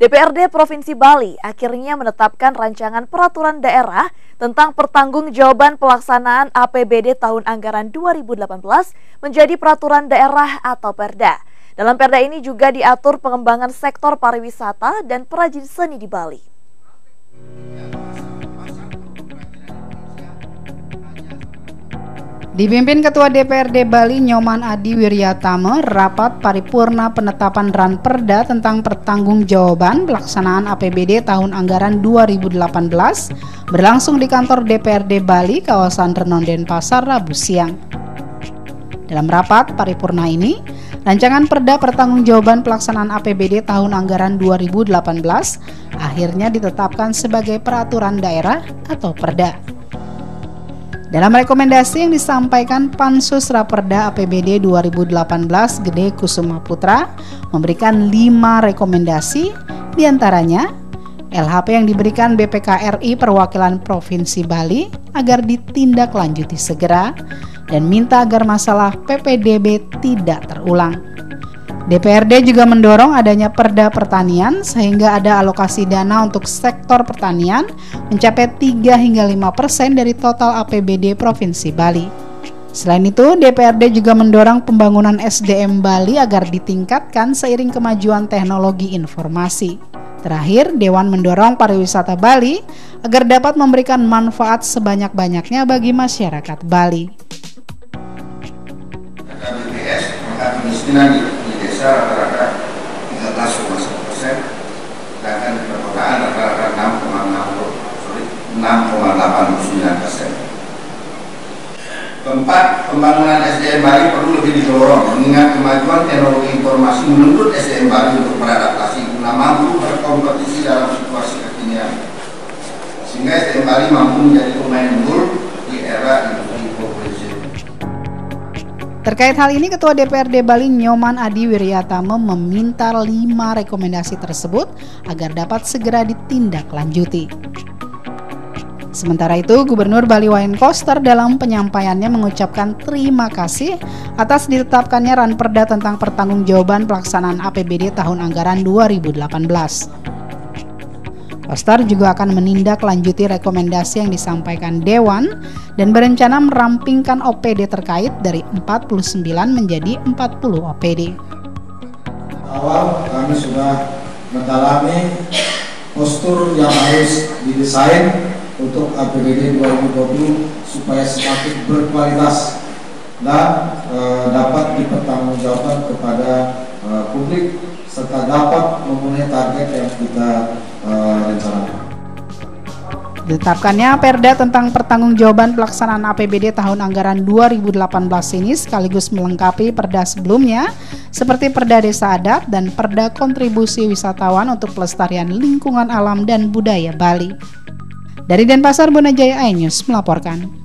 DPRD Provinsi Bali akhirnya menetapkan rancangan peraturan daerah tentang pertanggungjawaban pelaksanaan APBD tahun anggaran 2018 menjadi peraturan daerah atau Perda. Dalam Perda ini juga diatur pengembangan sektor pariwisata dan perajin seni di Bali. Dipimpin Ketua DPRD Bali Nyoman Adi Wiryatama, rapat paripurna penetapan RAN Perda tentang pertanggungjawaban pelaksanaan APBD tahun anggaran 2018 berlangsung di kantor DPRD Bali, kawasan Renon Denpasar, Rabu siang. Dalam rapat paripurna ini, rancangan Perda pertanggungjawaban pelaksanaan APBD tahun anggaran 2018 akhirnya ditetapkan sebagai peraturan daerah atau Perda. Dalam rekomendasi yang disampaikan Pansus Raperda APBD 2018 Gede Kusuma Putra memberikan lima rekomendasi di antaranya LHP yang diberikan BPK RI perwakilan Provinsi Bali agar ditindaklanjuti segera dan minta agar masalah PPDB tidak terulang. DPRD juga mendorong adanya perda pertanian sehingga ada alokasi dana untuk sektor pertanian mencapai 3 hingga 5 persen dari total APBD Provinsi Bali. Selain itu, DPRD juga mendorong pembangunan SDM Bali agar ditingkatkan seiring kemajuan teknologi informasi. Terakhir, Dewan mendorong pariwisata Bali agar dapat memberikan manfaat sebanyak-banyaknya bagi masyarakat Bali. kemiskinan desa rata-rata 13,1 persen, sedangkan di perkotaan rata-rata 6,89 persen. Keempat, pembangunan SDM Bali perlu lebih didorong mengingat kemajuan teknologi informasi menuntut SDM Bali untuk beradaptasi guna mampu berkompetisi dalam situasi kekinian. Sehingga SDM Bali mampu menjadi pemain unggul di era industri Terkait hal ini, Ketua DPRD Bali Nyoman Adi Wiryatama meminta lima rekomendasi tersebut agar dapat segera ditindaklanjuti. Sementara itu, Gubernur Bali Wayan Koster dalam penyampaiannya mengucapkan terima kasih atas ditetapkannya Ranperda tentang pertanggungjawaban pelaksanaan APBD tahun anggaran 2018. Koster juga akan menindaklanjuti rekomendasi yang disampaikan Dewan dan berencana merampingkan OPD terkait dari 49 menjadi 40 OPD. Awal kami sudah mendalami postur yang harus didesain untuk APBD 2020 supaya semakin berkualitas dan e, dapat dipertanggungjawabkan kepada e, publik serta dapat memenuhi target yang kita. Ditetapkannya Perda tentang pertanggungjawaban pelaksanaan APBD tahun anggaran 2018 ini sekaligus melengkapi Perda sebelumnya seperti Perda Desa Adat dan Perda Kontribusi Wisatawan untuk Pelestarian Lingkungan Alam dan Budaya Bali. Dari Denpasar, Bonajaya iNews melaporkan.